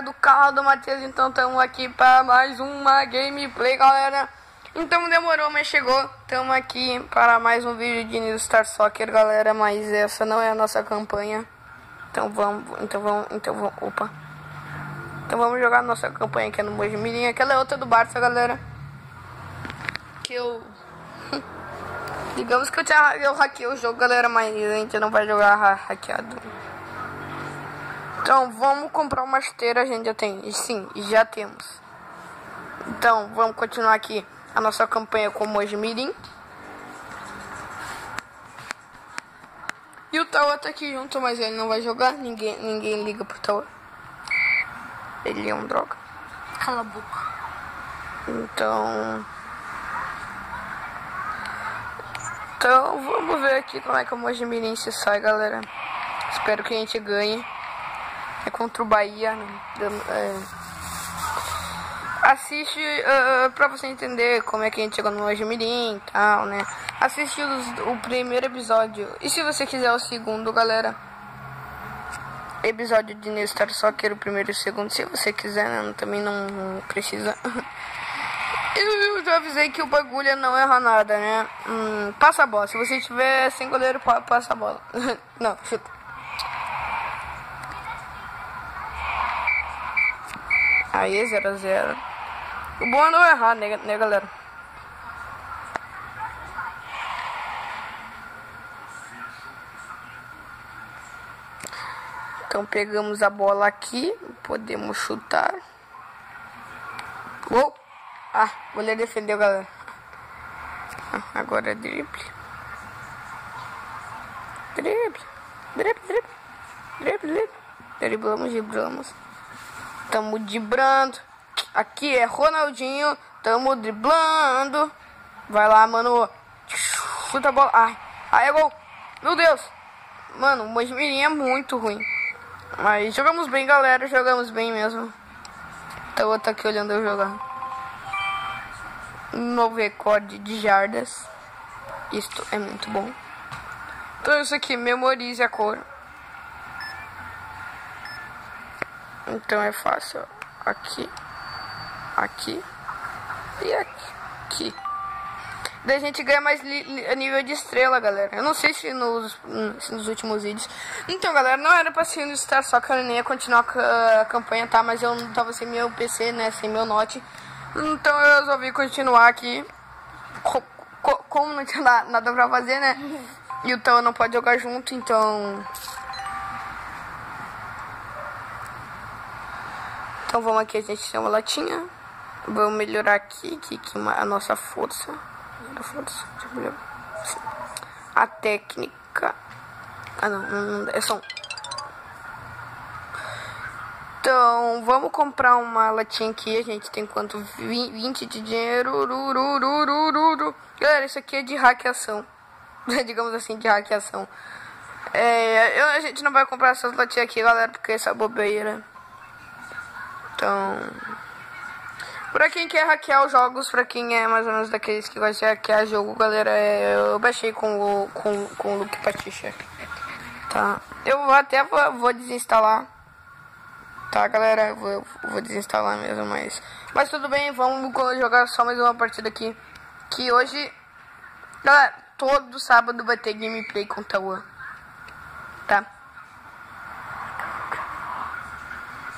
do canal do Matheus, então estamos aqui para mais uma gameplay, galera. Então demorou, mas chegou. Estamos aqui para mais um vídeo de New Star Soccer, galera, mas essa não é a nossa campanha. Então vamos, então vamos, então vamos, opa. Então vamos jogar nossa campanha aqui no Mojimirim. Aquela é outra do Barça, galera. Que eu Digamos que eu, tinha, eu hackei o jogo, galera, mas a gente não vai jogar hackeado. Então, vamos comprar uma esteira, a gente já tem. E sim, já temos. Então, vamos continuar aqui a nossa campanha com o Mojimirim. E o Tawa tá aqui junto, mas ele não vai jogar. Ninguém, ninguém liga pro Tawa. Ele é um droga. Cala a boca. Então... Então, vamos ver aqui como é que o Mojimirim se sai, galera. Espero que a gente ganhe. É contra o Bahia. Né? É... Assiste uh, pra você entender como é que a gente chegou no Mojimirim e tal, né? Assiste os, o primeiro episódio. E se você quiser o segundo, galera. Episódio de Nestar Soccer, o primeiro e o segundo. Se você quiser, né? Também não precisa. Eu já avisei que o bagulho não erra nada, né? Hum, passa a bola. Se você tiver sem goleiro, passa a bola. não, chuta. Aí, 0 a 0 O bom é não errar, né, né galera? Então pegamos a bola aqui, podemos chutar. Uou! Ah, o goleiro defendeu, galera. Ah, agora é drible. Drible. Drible, drible. Drible, drible. Driblamos, driblamos. Tamo driblando. Aqui é Ronaldinho. Tamo driblando. Vai lá, mano. Chuta a bola. Ai, ai, é gol. Meu Deus. Mano, o Mojimirim é muito ruim. Mas jogamos bem, galera. Jogamos bem mesmo. Então eu tô aqui olhando eu jogar um novo recorde de jardas. Isto é muito bom. Então isso aqui, memorize a cor. Então é fácil. Aqui, aqui e aqui. Daí a gente ganha mais nível de estrela, galera. Eu não sei se nos, se nos últimos vídeos. Então, galera, não era pra ser no Star Soccer, eu nem ia continuar a campanha, tá? Mas eu não tava sem meu PC, né? Sem meu note. Então eu resolvi continuar aqui. Como não tinha nada pra fazer, né? E o Tão não pode jogar junto, então. Então vamos aqui, a gente tem uma latinha. Vamos melhorar aqui, aqui a nossa força. A força. A técnica. Ah não, não, é só. Então, vamos comprar uma latinha aqui. A gente tem quanto? 20 de dinheiro. Galera, isso aqui é de hackeação. Digamos assim, de hackeação. É, eu, a gente não vai comprar essas latinhas aqui, galera, porque essa bobeira. Então... Pra quem quer hackear os jogos, pra quem é mais ou menos daqueles que gostam de hackear jogo, galera, é, eu baixei com o, com, com o Luke Patixa. Tá? Eu até vou, vou desinstalar. Tá, galera, eu vou, vou desinstalar mesmo, mas... Mas tudo bem, vamos jogar só mais uma partida aqui. Que hoje... Galera, todo sábado vai ter gameplay com o Tauan. Tá?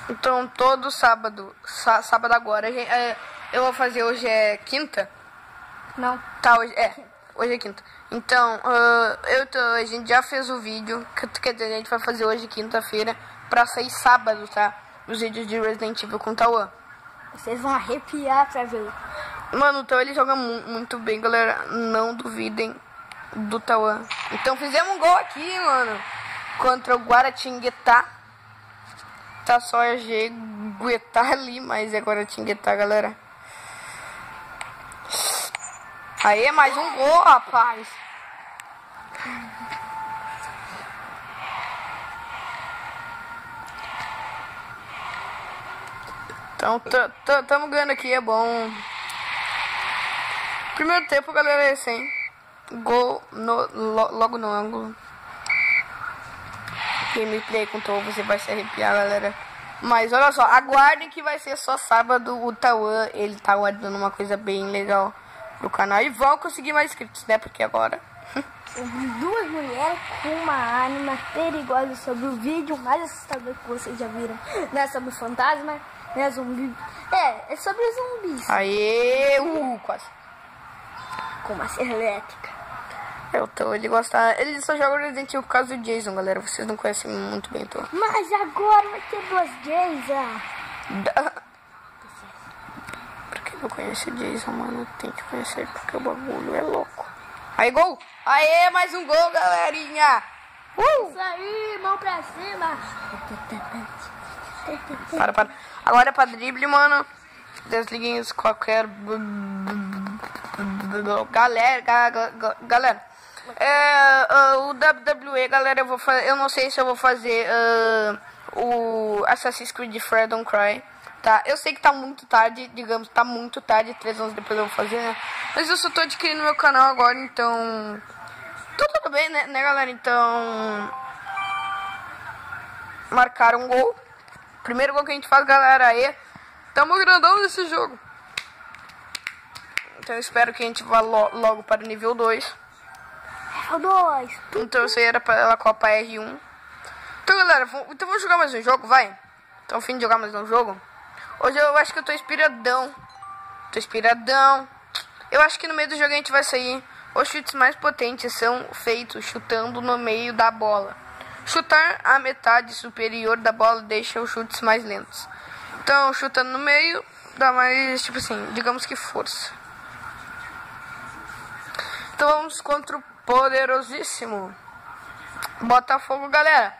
Então, todo sábado, sá, sábado agora, é, eu vou fazer hoje é quinta? Não. Tá, hoje é, hoje é quinta. Então, uh, eu tô, a gente já fez o vídeo, que, quer dizer, a gente vai fazer hoje quinta-feira, pra sair sábado, tá? os vídeos de Resident Evil com o Tauan. Vocês vão arrepiar pra ver. Mano, o Tauan ele joga mu muito bem, galera. Não duvidem do Tauan. Então fizemos um gol aqui, mano. Contra o Guaratinguetá. Tá só a Guetá ali, mas é Guaratinguetá, galera. Aí, mais um gol, rapaz. Então, estamos ganhando aqui, é bom. Primeiro tempo, galera, é esse, hein? Gol no, lo, logo no ângulo. Gameplay com todo, você vai se arrepiar, galera. Mas olha só, aguardem que vai ser só sábado o Tauan, ele tá guardando uma coisa bem legal pro canal. E vão conseguir mais inscritos, né? Porque agora... Duas mulheres com uma arma perigosa sobre o vídeo mais assustador que vocês já viram. Não é sobre fantasma, não é zumbi. É, é sobre zumbis. Aê, uh, quase. Com uma serra elétrica. Tô, ele gosta. Ele só joga Resident Evil por causa do Jason, galera. Vocês não conhecem muito bem, então. Mas agora vai ter duas Jason. Por que eu conheço o Jason, mano? Tem que conhecer porque o bagulho é louco. Aí, gol! Aê, mais um gol, galerinha! Uh! Isso aí, mão pra cima. Para, para. Agora é pra drible, mano. Desliguem os qualquer. Galera, ga- ga- galera. É, ah, o WWE, galera, eu vou fazer. Eu não sei se eu vou fazer ah, o Assassin's Creed Freedom Cry. Tá, eu sei que tá muito tarde, digamos, tá muito tarde, três anos depois eu vou fazer, né? Mas eu só tô adquirindo meu canal agora, então. Tá tudo bem, né, né galera? Então. Marcaram um gol. Primeiro gol que a gente faz, galera, aí. Tamo grandão nesse jogo. Então eu espero que a gente vá lo- logo para o nível 2. É o dois. Então isso aí era pela Copa R1. Então galera, vamos- então vamos jogar mais um jogo, vai? Então fim de jogar mais um jogo. Hoje eu acho que eu tô inspiradão. Tô inspiradão. Eu acho que no meio do jogo a gente vai sair. Os chutes mais potentes são feitos chutando no meio da bola. Chutar a metade superior da bola deixa os chutes mais lentos. Então, chutando no meio, dá mais, tipo assim, digamos que força. Então vamos contra o poderosíssimo Botafogo, galera.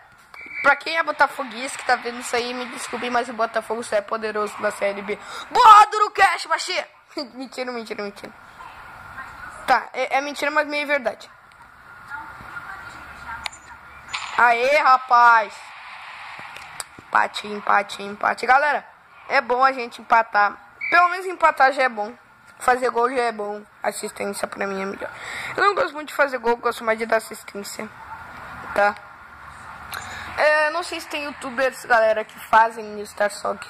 Pra quem é botafoguista que tá vendo isso aí, me desculpe, mas o Botafogo só é poderoso da Série B. Boa, Durucash, baixê! mentira, mentira, mentira. Tá, é, é mentira, mas meio verdade. Aê, rapaz! Empate, empate, empate. Galera, é bom a gente empatar. Pelo menos empatar já é bom. Fazer gol já é bom. Assistência pra mim é melhor. Eu não gosto muito de fazer gol, gosto mais de dar assistência. Tá? É, não sei se tem youtubers, galera, que fazem Star Soccer.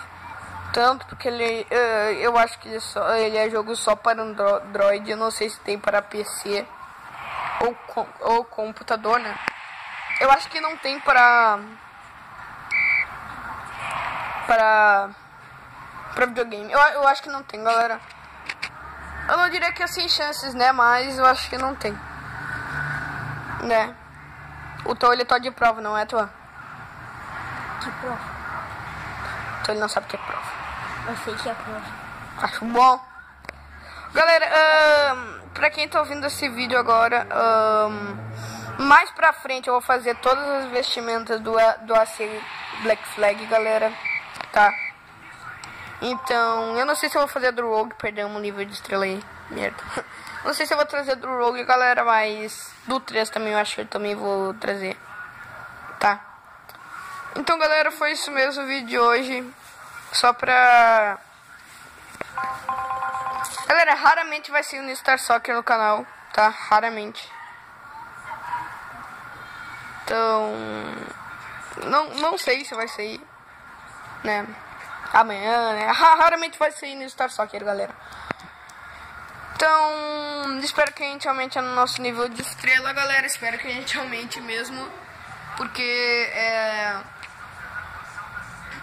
Tanto porque ele, é, eu acho que ele, só, ele é jogo só para Andro- Android. Eu não sei se tem para PC ou, com, ou computador, né? Eu acho que não tem para para para videogame. Eu, eu acho que não tem, galera. Eu não diria que é sem chances, né? Mas eu acho que não tem. Né? O Tô ele tá de prova, não é, Tô? Que prova? Então ele não sabe o que é prova. Eu sei que é prova. Acho bom. Galera, ahn, pra quem tá ouvindo esse vídeo agora, ahn, mais pra frente eu vou fazer todas as vestimentas do, do AC Black Flag, galera. Tá? Então, eu não sei se eu vou fazer do Rogue, um nível de estrela aí. Merda. Não sei se eu vou trazer do Rogue, galera, mas do 3 também eu acho que eu também vou trazer. Tá? Então, galera, foi isso mesmo o vídeo de hoje. Só pra Galera, raramente vai ser o Star Soccer no canal, tá? Raramente. Então. Não, não sei se vai sair, né? Amanhã, né? Ra- Raramente vai sair no Star Soccer, galera. Então, espero que a gente aumente no nosso nível de estrela, galera. Espero que a gente aumente mesmo. Porque é.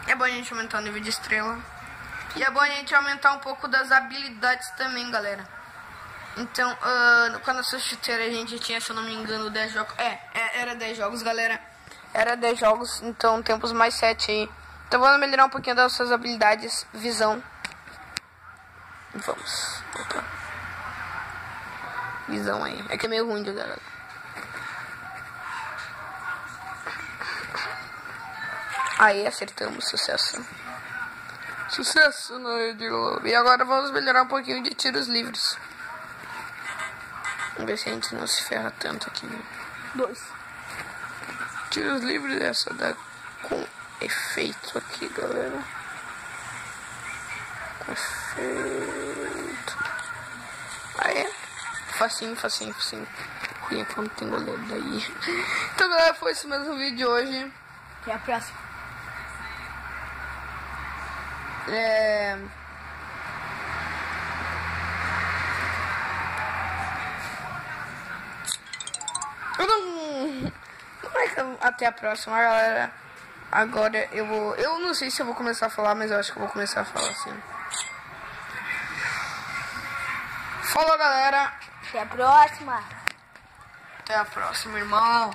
É bom a gente aumentar o nível de estrela. E é bom a gente aumentar um pouco das habilidades também, galera. Então, ah, quando eu sou chuteira, a gente tinha, se eu não me engano, 10 jogos. É, é, era 10 jogos, galera. Era 10 jogos, então temos mais 7 aí. Então vamos melhorar um pouquinho das suas habilidades, visão. Vamos. Opa. Visão aí. É que é meio ruim de galera. Aí acertamos, sucesso. Sucesso no Rede Globo. E agora vamos melhorar um pouquinho de tiros livres. Vamos ver se a gente não se ferra tanto aqui. Dois. Tiros livres essa dá com efeito aqui, galera. Com efeito. Aí. Facinho, facinho, facinho. Ruim quando tem goleiro daí. Então, galera, foi esse mesmo vídeo de hoje. Até a próxima. É... Como é. Até a próxima, galera. Agora eu vou... Eu não sei se eu vou começar a falar, mas eu acho que eu vou começar a falar assim. Falou, galera. Até a próxima. Até a próxima, irmão.